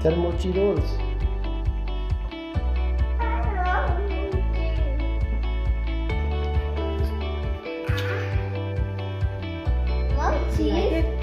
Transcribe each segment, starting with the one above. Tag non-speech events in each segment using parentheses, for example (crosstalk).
Tell mochi rolls. I love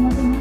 That's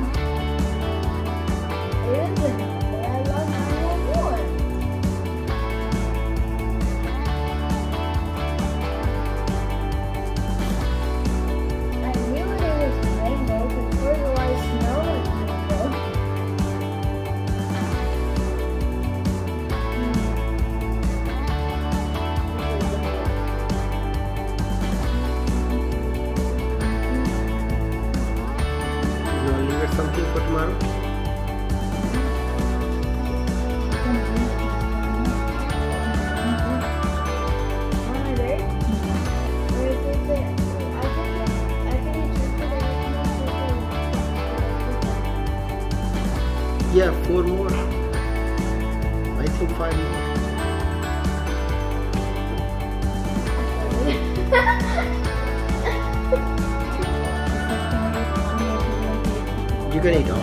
You can eat all.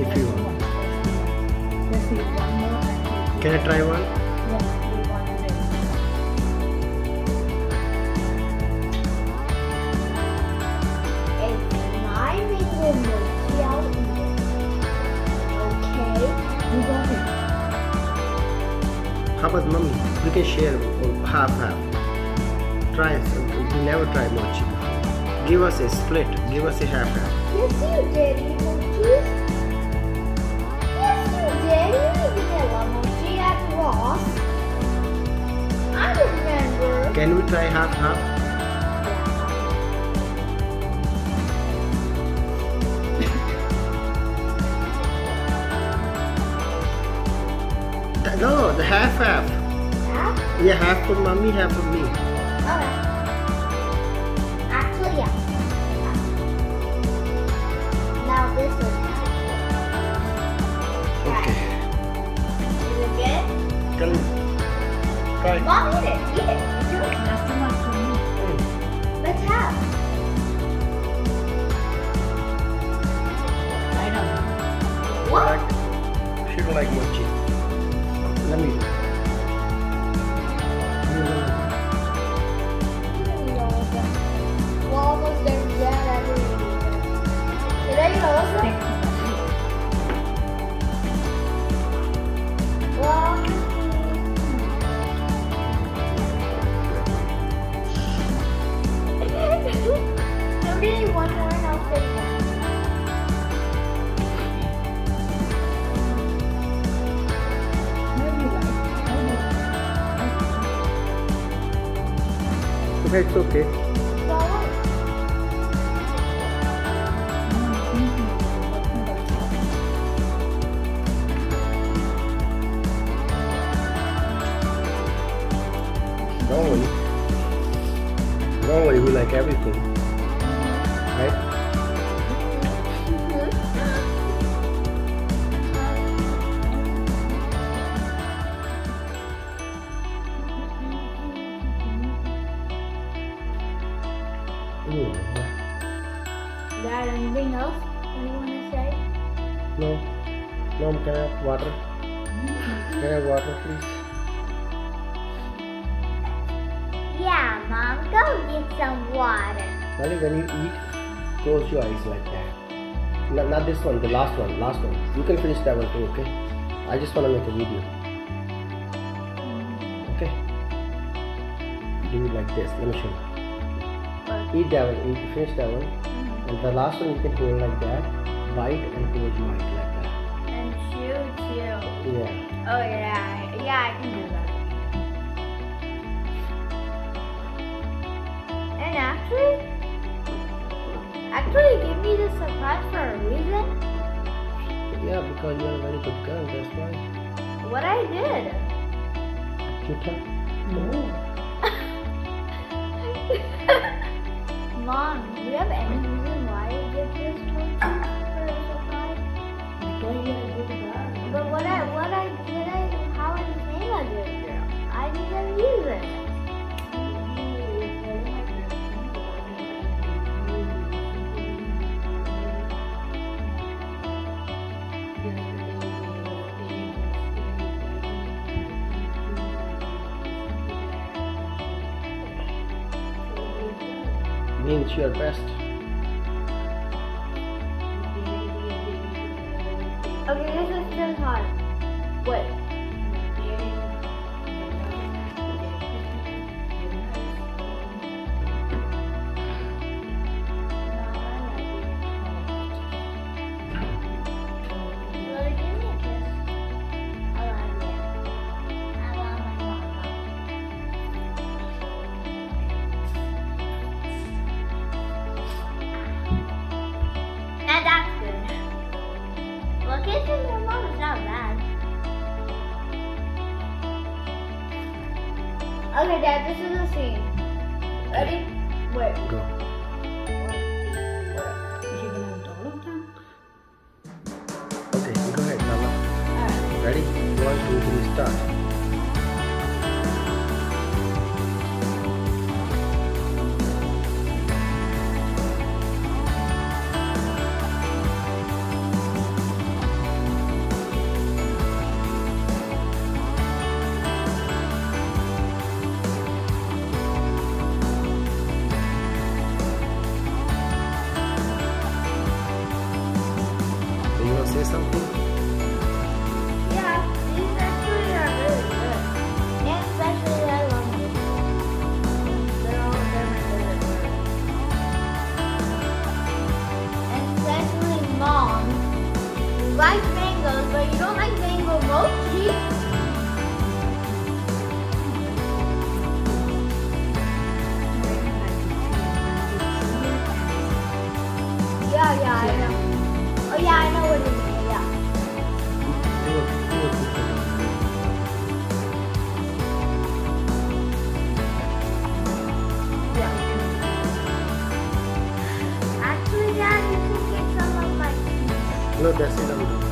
If you want. Just eat one more Can I try one? Got. How about mommy? We can share or half half. Try it. We never try mochi. Give us a split. Give us a half half. You did, you mochis. Yes, you did. You ate vanilla mochi at Ross. I remember. Can we try half half? (laughs) No, the half half. Yeah? Yeah, half for mommy, half for me. Mom, eat it. Eat it. One more and I'll one. It's okay. Don't worry. Don't worry, we like everything. Right? Ooh. Dad, anything else you want to say? No. Mom, can I have water? Can I have water, please? Yeah, Mom, go get some water. Daddy, when you eat, close your eyes like that. No, not this one, the last one, last one. You can finish that one too, okay? I just want to make a video. Okay? Do it like this. Let me show you. Eat that one, eat, finish that one. Mm-hmm. And the last one you can hold like that. Bite and close your eyes like that. And chew, chew. Yeah. Oh, yeah. Yeah, I can do that. And actually, actually, gave me this surprise for a reason. Yeah, because you're a very good girl, that's why. What I did. Chuta? (laughs) No. Mom, do you have any reason why you did this to Means you're best. Okay, Dad, this is the scene. Ready? Wait. Go. Is she gonna eat all of them? Okay, go ahead, Nala. Alright. Ready? One, two, three, start. Like mangoes, but you don't like mango mochi. Keys.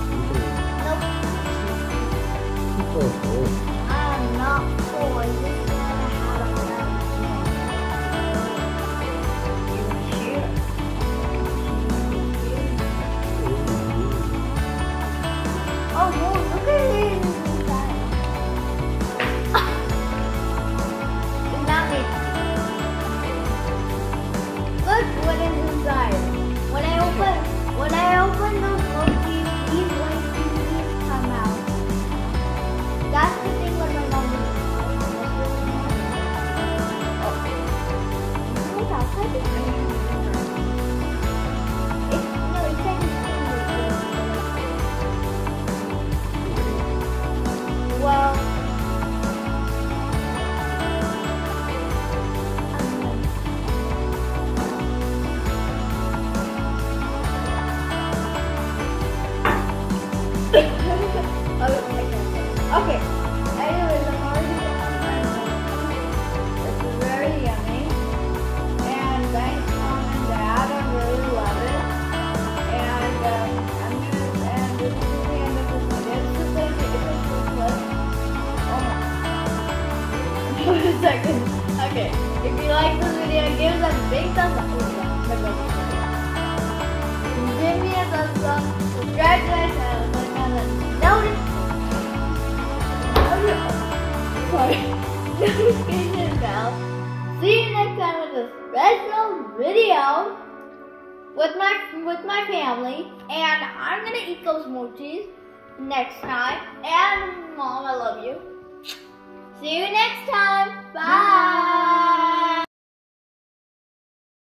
Click on the notice. Sorry. (laughs) Notification bell. See you next time with a special video with my with my family. And I'm gonna eat those mochis next time. And mom, I love you. See you next time. Bye.